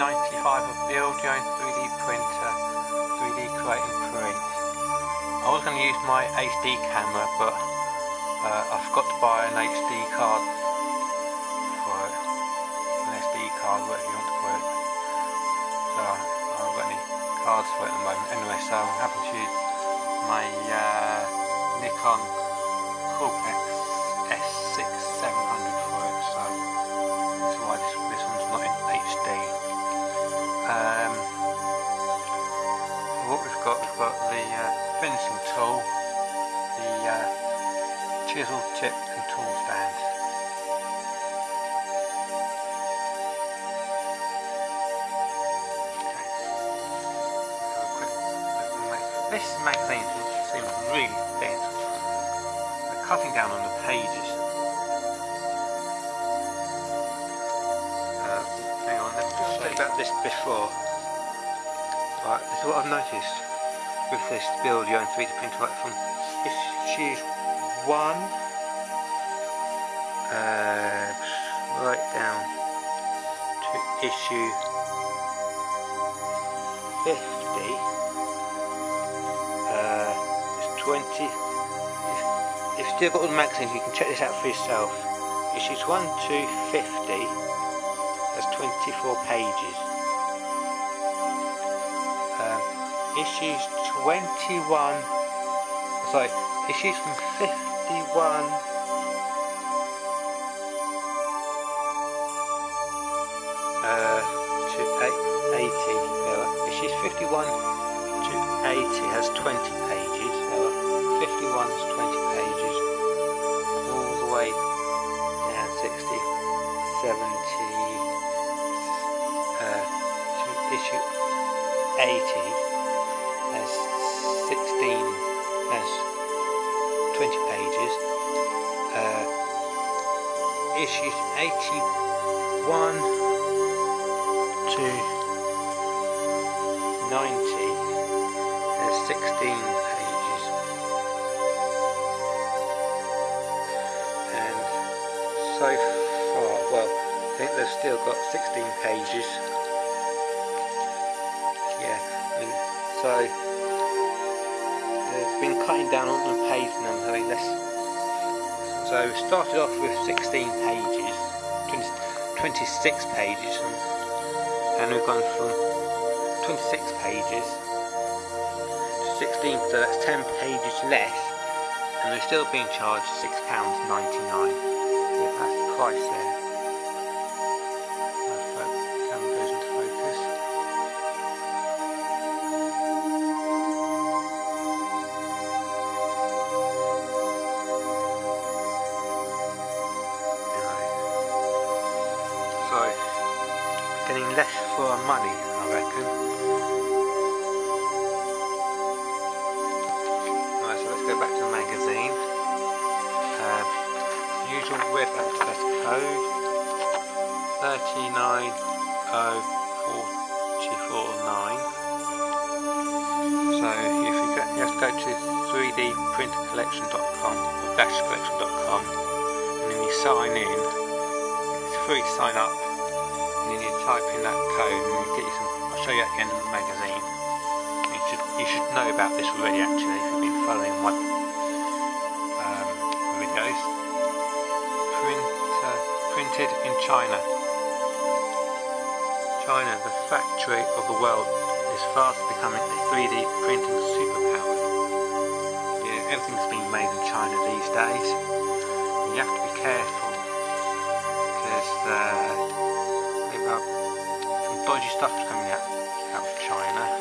95 of Your Own 3D Printer 3D Create Print. I was going to use my HD camera but uh, I forgot to buy an HD card for it. An SD card, whatever you want to call it. So I haven't got any cards for it at the moment. Anyway, so I'm having to use my uh, Nikon Coolpix chisel tip and tool stand. This magazine seems really thin. They're cutting down on the pages. Uh, hang on, let me just say about this before. Right, this is what I've noticed with this build your own 3D printer right from issue 1 uh, right down to issue 50 uh, it's 20 if, if you've still got all the magazines. You can check this out for yourself. Issues 1 to 50 has 24 pages. Um, issues 21 sorry issues from 51 uh, to 80 uh, issues 51 to 80 has 20 pages uh, 51 has 20 pages. All the way down 60 70 uh, to issue 80 has 16 has 20 pages. Uh, issues 81 to 90 there's 16 pages. And so far well I think they've still got 16 pages. Yeah mean, so they've been cutting down on the page number having less so started off with 16 pages 20, 26 pages and, we've gone from 26 pages to 16 so that's 10 pages less. And they're still being charged £6.99 yeah, that's the price there web access code 3904449. So if you, go, you have to go to 3dprintercollection.com or dashcollection.com and then you sign in. It's free to sign up. And then you type in that code and you get you some I'll show you at the end of the magazine. You should, you should know about this already actually if you've been following my printed in China. China the factory of the world is fast becoming a 3D printing superpower. Yeah everything's being made in China these days. You have to be careful because uh, some dodgy stuff coming out, out of China.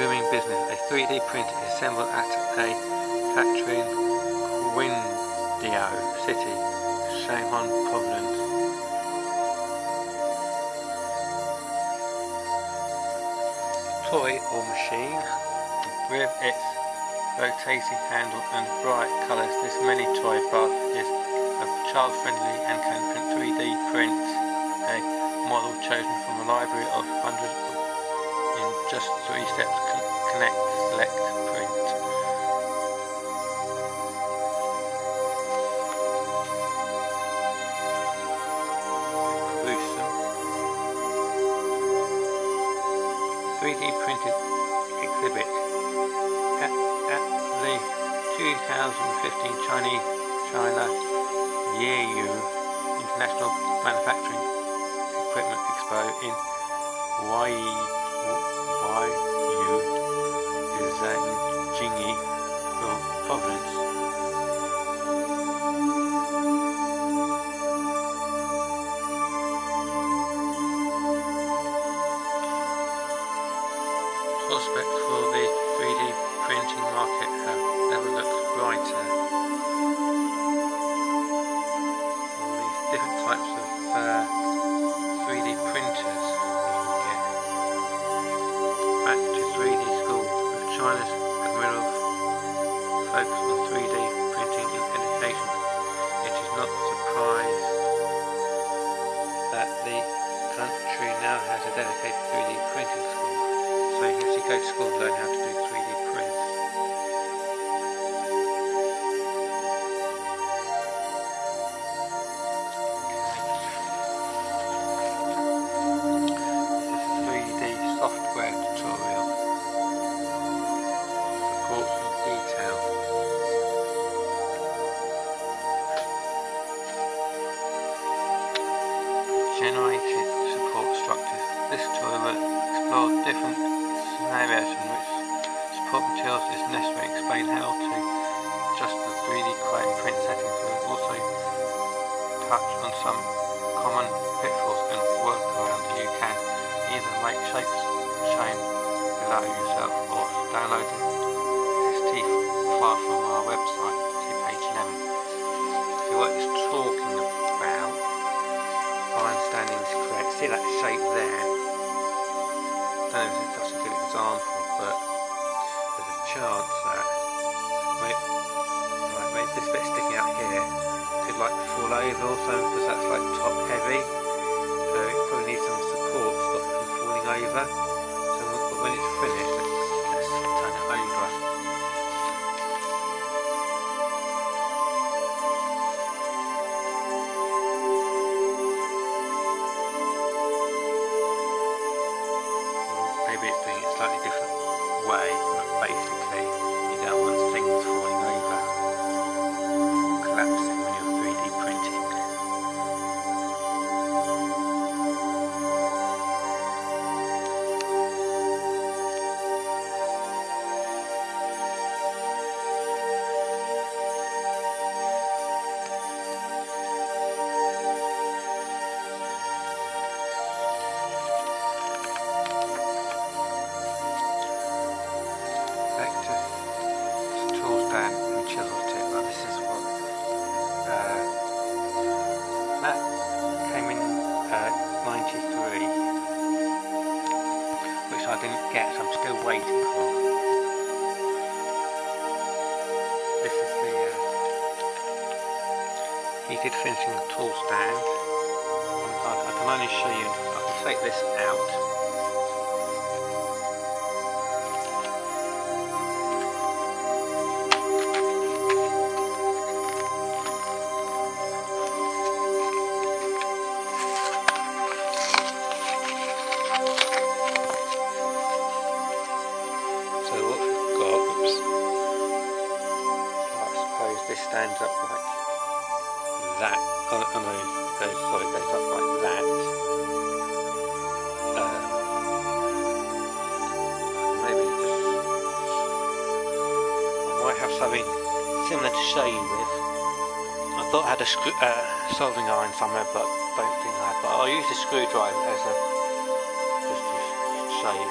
Business. A 3D printer is assembled at a factory in Qingdao City, Shanghai Province. Toy or machine with its rotating handle and bright colours, this mini toy bath is a child friendly and can print 3D print a model chosen from a library of hundreds just three steps connect, select, print. Boost them. 3D printed exhibit at, at the 2015 Chinese China Yiwu International Manufacturing Equipment Expo in Hawaii. Yiwu is in Zhejiang province. prospects below uh, yourself or download an ST file from our website, see page 11. See what it's talking about. Fine standing is correct. See that shape there? I don't know if that's a good example, but there's a chance that when, it, like, this bit sticking out here could like fall over or something because that's like top heavy. So it probably needs some support to stop it from falling over. So when it's take this out. Something similar to show you with. I thought I had a uh, soldering iron somewhere, but don't think I have. But I'll use a screwdriver as a, just to show you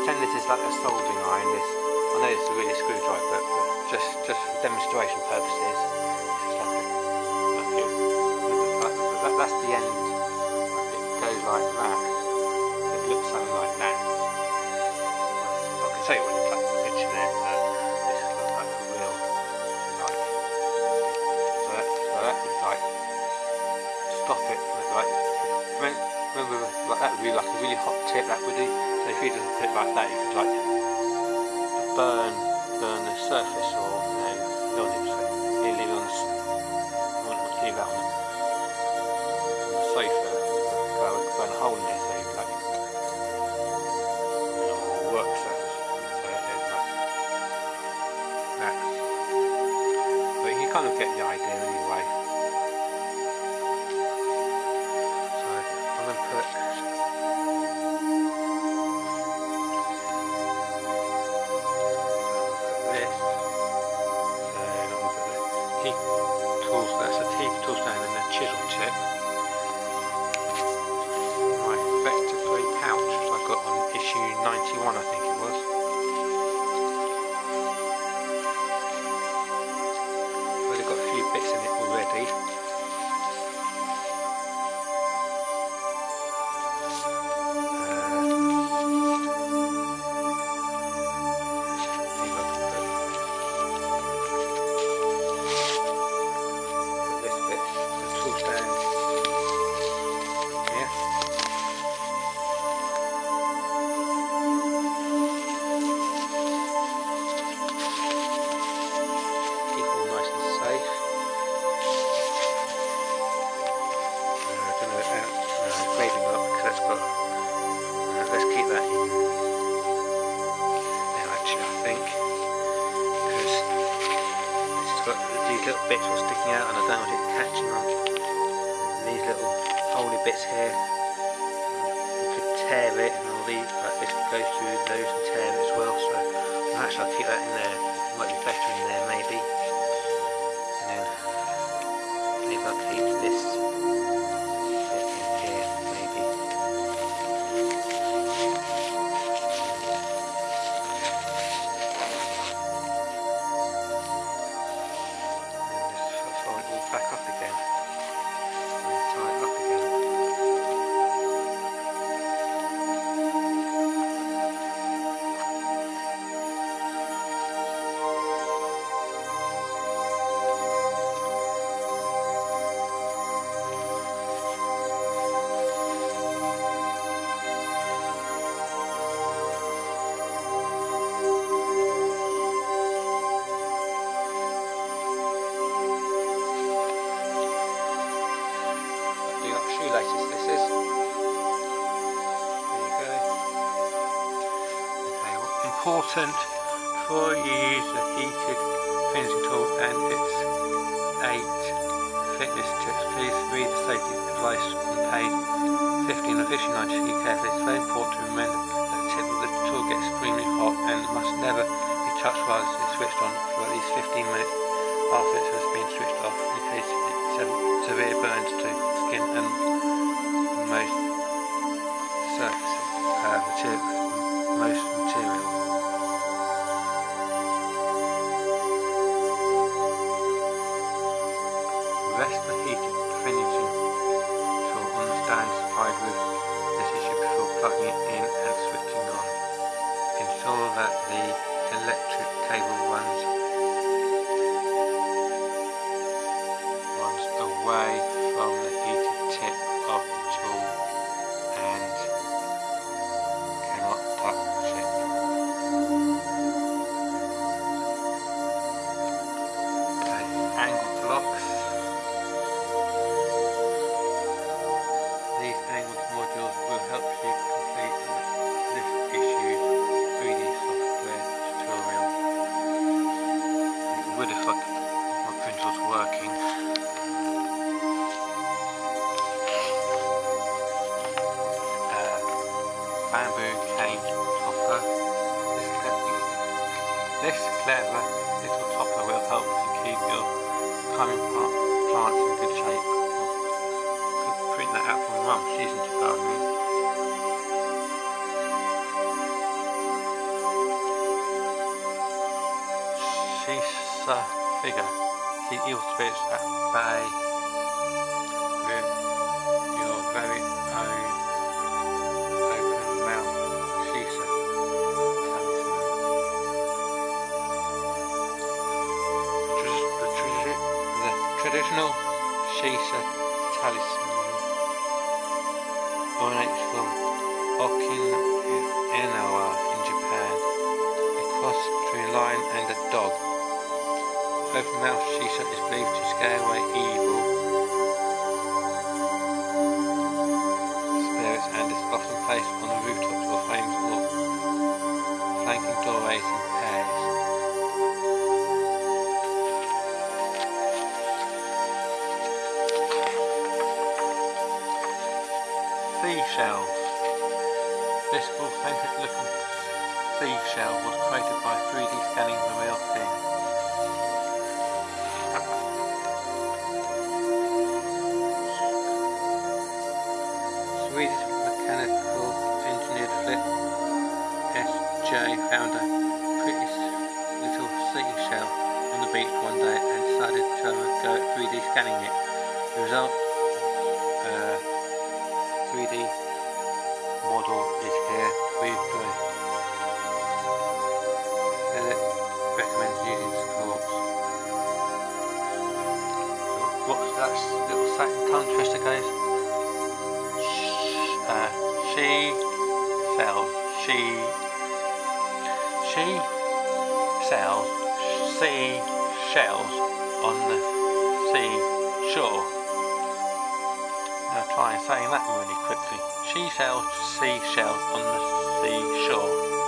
pretend this is like a soldering iron. This I know it's a really screwdriver, but, but just just for demonstration purposes, is like a, that's the end. It goes like that. It looks something like that. I can show you when cut the be like a really hot tip. That would do. So if you just put it like that, you could like burn burn the surface or you know build out and I don't want it catching on. these little holy bits here, you could tear it and all these, like this goes through those and tear it as well. So actually I'll keep that in there. It might be better in there maybe. You use a heated tool and its 8 fitness tips. Please read the safety advice on page 15 of issue 90 carefully. It's very important to remember that the tip of the tool gets extremely hot and must never be touched while it's switched on for at least 15 minutes after it has been switched off in case it severe burns to skin and most surfaces, uh, material, most material. Rest the heated finishing stand supplied with this issue before plugging it in and switching on. Ensure that the electric cable runs, runs away from the heated tip of Shisa figure. Keep evil spirits at bay with your very own open mouth. The, the traditional Shisa talisman Open mouth is believed to scare away SJ found a pretty little seashell on the beach one day and decided to go 3D scanning it. The result uh, 3D model is here. We've uh, recommends using supports. What's that little tongue twister guys? Uh, she sells, she, she sells sea shells on the sea shore. Now try saying that really quickly. She sells seashells on the seashore.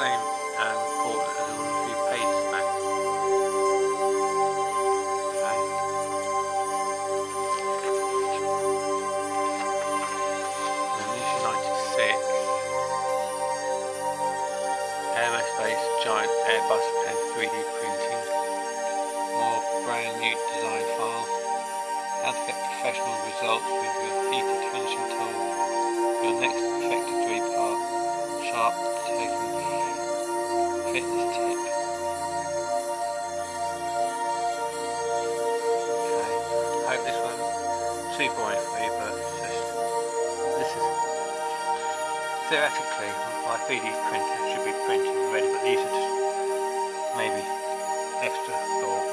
Same too boring for you, but this is theoretically my 3D printer should be printing already, but these are just maybe extra thoughts.